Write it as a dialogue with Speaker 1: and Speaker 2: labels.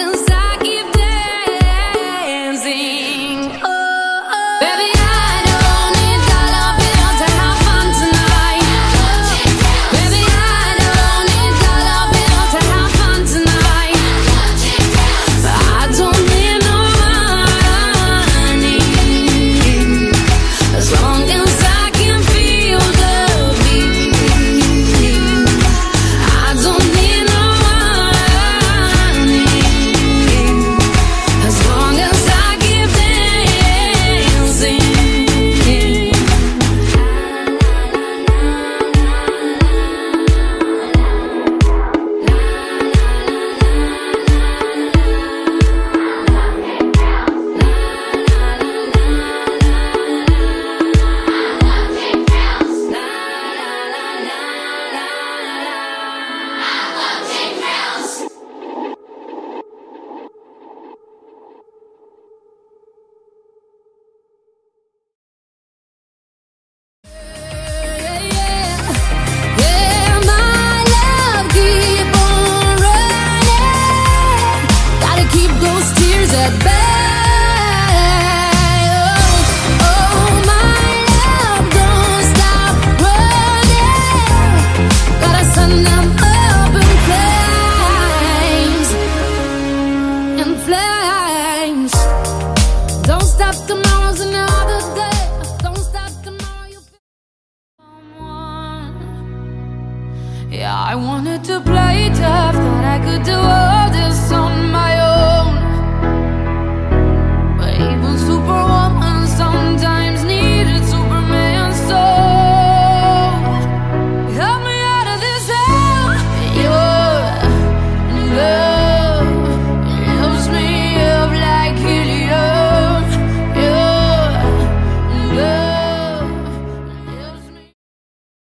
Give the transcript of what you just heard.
Speaker 1: pensar que to play tough.